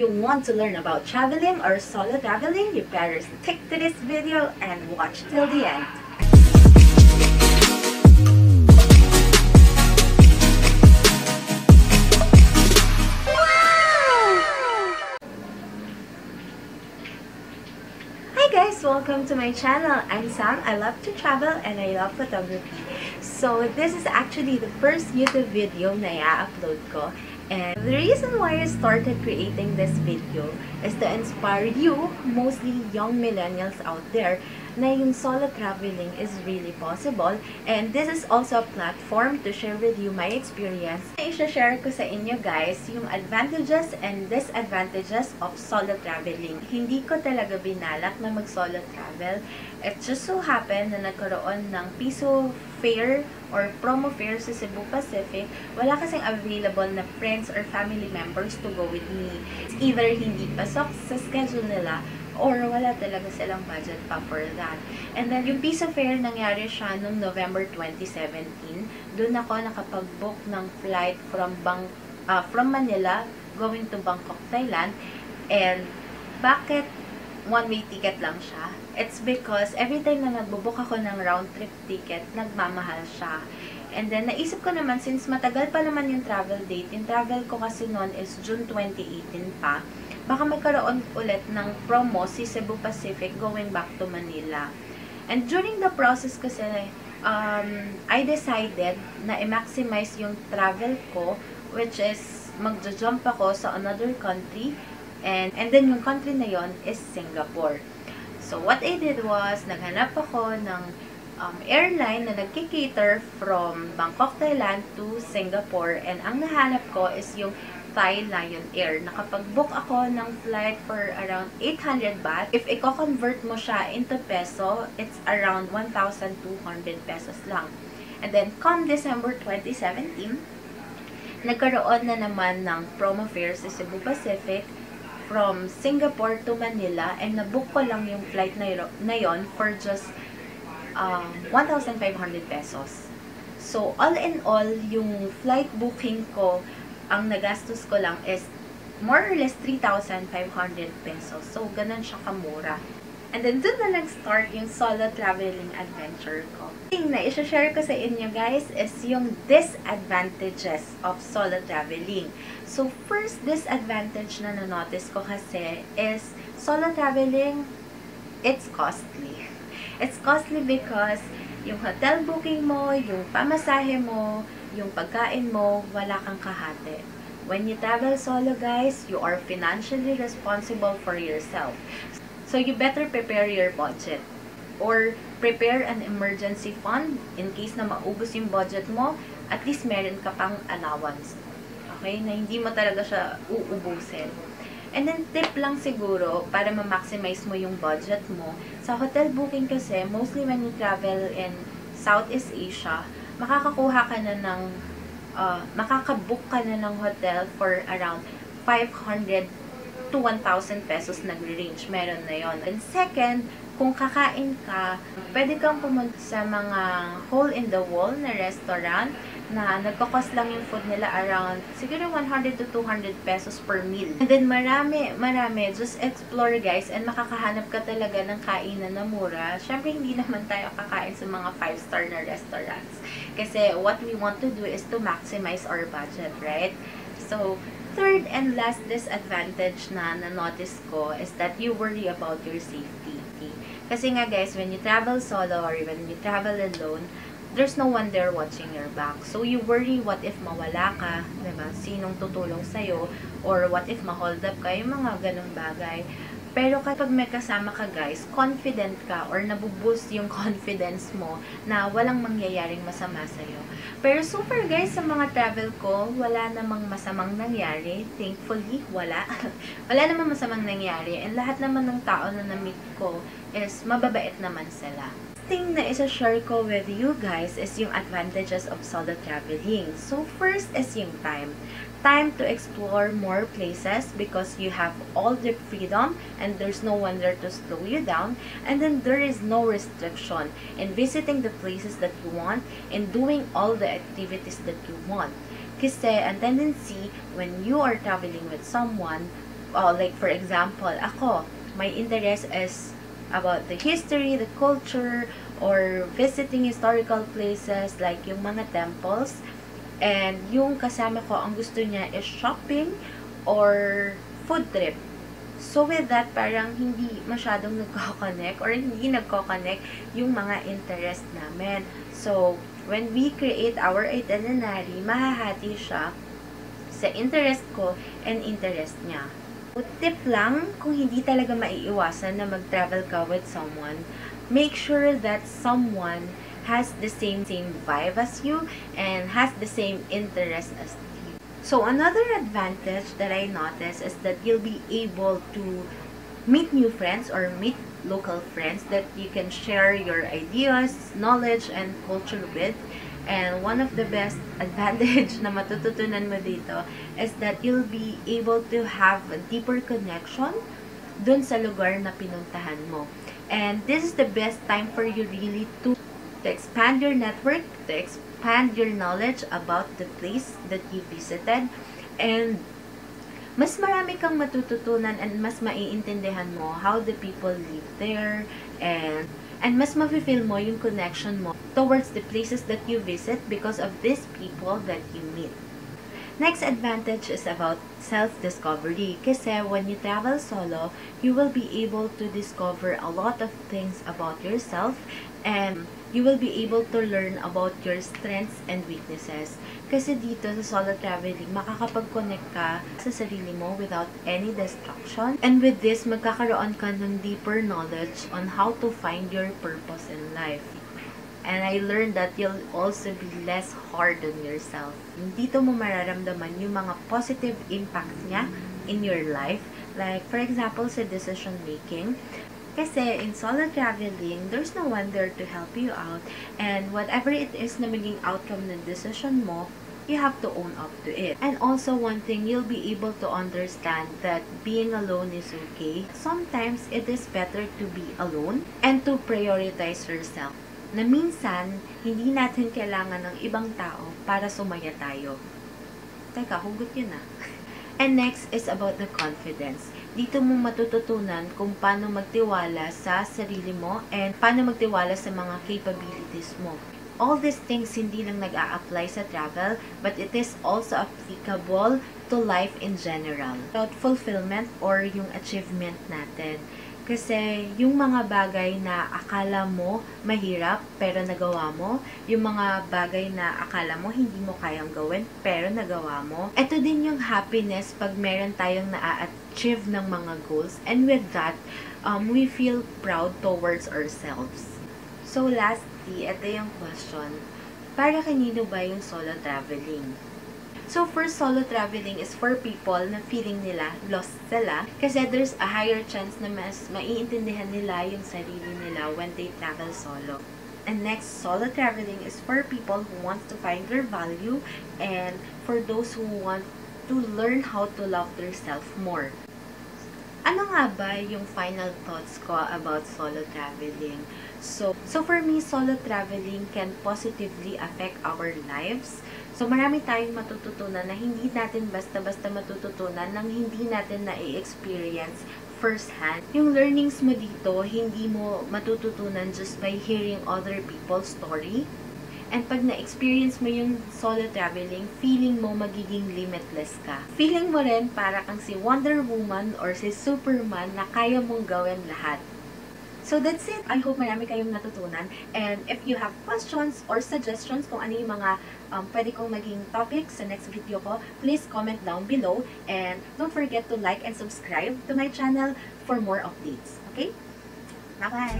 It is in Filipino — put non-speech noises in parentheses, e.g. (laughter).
you want to learn about traveling or solo traveling, you better stick to this video and watch till the end. Hi guys! Welcome to my channel. I'm Sam. I love to travel and I love photography. So this is actually the first YouTube video na i-upload ko. And the reason why I started creating this video is to inspire you, mostly young millennials out there, na yung solo traveling is really possible. And this is also a platform to share with you my experience. I-share ko sa inyo guys yung advantages and disadvantages of solo traveling. Hindi ko talaga binalak na mag-solo travel. It just so happened na nagkaroon ng piso fare or promo fare sa Cebu Pacific, wala kasing available na friends or family members to go with me. It's either hindi pasok sa schedule nila or wala talaga silang budget pa for that. And then, yung Pisa Fair, nangyari siya noong November 2017. Doon ako nakapag-book ng flight from Bang uh, from Manila going to Bangkok, Thailand. And bakit one-way ticket lang siya? It's because every time na nagbubook ako ng round-trip ticket, nagmamahal siya. And then, naisip ko naman, since matagal pa naman yung travel date, yung travel ko kasi noon is June 2018 pa, baka magkaroon ulit ng promo si Cebu Pacific going back to Manila. And during the process kasi, um, I decided na i-maximize yung travel ko, which is magja-jump ako sa another country, and, and then yung country na yon is Singapore. So, what I did was, naghanap ako ng um, airline na nagkikater from Bangkok, Thailand to Singapore, and ang nahanap ko is yung Thai Lion Air. Nakapag-book ako ng flight for around 800 baht. If i-convert mo siya into peso, it's around 1,200 pesos lang. And then, come December 2017, nagkaroon na naman ng promo fare sa Cebu Pacific from Singapore to Manila and nabook ko lang yung flight na, na yon for just um, 1,500 pesos. So, all in all, yung flight booking ko ang nagastos ko lang is more or less 3,500 pesos. So, ganun siya kamura. And then, dun na nag-start yung solo traveling adventure ko. Yung na i-share ko sa inyo guys is yung disadvantages of solo traveling. So, first disadvantage na na-notice ko kasi is solo traveling, it's costly. (laughs) It's costly because yung hotel booking mo, yung pamasahe mo, yung pagkain mo, wala kang kahati. When you travel solo, guys, you are financially responsible for yourself. So, you better prepare your budget. Or, prepare an emergency fund in case na maubos yung budget mo, at least meron ka pang allowance. Okay? Na hindi mo talaga siya uubusin. And then, tip lang siguro para ma-maximize mo yung budget mo. Sa hotel booking kasi, mostly when you travel in Southeast Asia, makakakuha ka na ng, uh, makakabook ka na ng hotel for around 500 to 1,000 pesos nagre-range. Meron na yon. And second, kung kakain ka, pwede kang pumunta sa mga hole-in-the-wall na restaurant na nagkakos lang yung food nila around siguro 100 to 200 pesos per meal. And then marami, marami. Just explore guys and makakahanap ka talaga ng kainan na mura. Siyempre hindi naman tayo kakain sa mga 5-star na restaurants. Kasi what we want to do is to maximize our budget, right? So, third and last disadvantage na na-notice ko is that you worry about your safety. Kasi nga guys, when you travel solo or when you travel alone, there's no one there watching your back. So, you worry what if mawala ka, diba? Sinong tutulong sa'yo? Or what if ma-hold up ka? Yung mga ganong bagay. Pero kapag may kasama ka guys, confident ka or nabuboost yung (laughs) confidence mo na walang mangyayaring masama sa'yo. Pero super guys, sa mga travel ko, wala namang masamang nangyari. Thankfully, wala. (laughs) wala namang masamang nangyari. And lahat naman ng tao na na-meet ko is mababait naman sila thing na isa-share ko with you guys is yung advantages of solo traveling. So, first is yung time. Time to explore more places because you have all the freedom and there's no one there to slow you down. And then there is no restriction in visiting the places that you want and doing all the activities that you want. Kasi ang tendency when you are traveling with someone, oh, like for example, ako, my interest is about the history, the culture, or visiting historical places like yung mga temples. And yung kasama ko, ang gusto niya is shopping or food trip. So with that, parang hindi masyadong nagko-connect or hindi nagko-connect yung mga interest namin. So, when we create our itinerary, mahahati siya sa interest ko and interest niya. So, tip lang, kung hindi talaga maiiwasan na mag-travel ka with someone, make sure that someone has the same same vibe as you and has the same interest as so another advantage that I noticed is that you'll be able to meet new friends or meet local friends that you can share your ideas, knowledge, and culture with. And one of the best (laughs) advantage na matututunan mo dito is that you'll be able to have a deeper connection dun sa lugar na pinuntahan mo. And this is the best time for you really to, to expand your network, to expand your knowledge about the place that you visited and mas marami kang matututunan and mas maiintindihan mo how the people live there and and mas mafe-feel mo yung connection mo towards the places that you visit because of these people that you meet. Next advantage is about self-discovery. Kasi when you travel solo, you will be able to discover a lot of things about yourself and you will be able to learn about your strengths and weaknesses. Kasi dito sa solo traveling, makakapag-connect ka sa sarili mo without any distraction. And with this, magkakaroon ka ng deeper knowledge on how to find your purpose in life. And I learned that you'll also be less hard on yourself. Dito mo mararamdaman yung mga positive impacts niya in your life. Like, for example, sa decision making, kasi in solo traveling, there's no one there to help you out. And whatever it is na maging outcome ng decision mo, you have to own up to it. And also one thing, you'll be able to understand that being alone is okay. Sometimes it is better to be alone and to prioritize yourself. Na minsan, hindi natin kailangan ng ibang tao para sumaya tayo. Teka, hugot yun ah. (laughs) And next is about the confidence dito mo matututunan kung paano magtiwala sa sarili mo and paano magtiwala sa mga capabilities mo. All these things hindi lang nag-a-apply sa travel, but it is also applicable to life in general. About fulfillment or yung achievement natin. Kasi yung mga bagay na akala mo mahirap pero nagawa mo, yung mga bagay na akala mo hindi mo kayang gawin pero nagawa mo, ito din yung happiness pag meron tayong na-achieve ng mga goals. And with that, um, we feel proud towards ourselves. So lastly, ito yung question. Para kanino ba yung solo traveling? So, for solo traveling is for people na feeling nila lost sila kasi there's a higher chance na mas maiintindihan nila yung sarili nila when they travel solo. And next, solo traveling is for people who want to find their value and for those who want to learn how to love themselves more. Ano nga ba yung final thoughts ko about solo traveling? So, so for me, solo traveling can positively affect our lives So, marami tayong matututunan na hindi natin basta-basta matututunan nang hindi natin na-experience firsthand. Yung learnings mo dito, hindi mo matututunan just by hearing other people's story. And pag na-experience mo yung solo traveling, feeling mo magiging limitless ka. Feeling mo rin para kang si Wonder Woman or si Superman na kaya mong gawin lahat. So that's it. I hope marami kayong natutunan. And if you have questions or suggestions kung ano yung mga um, pwede kong maging topic sa next video ko, please comment down below and don't forget to like and subscribe to my channel for more updates. Okay? Bye-bye!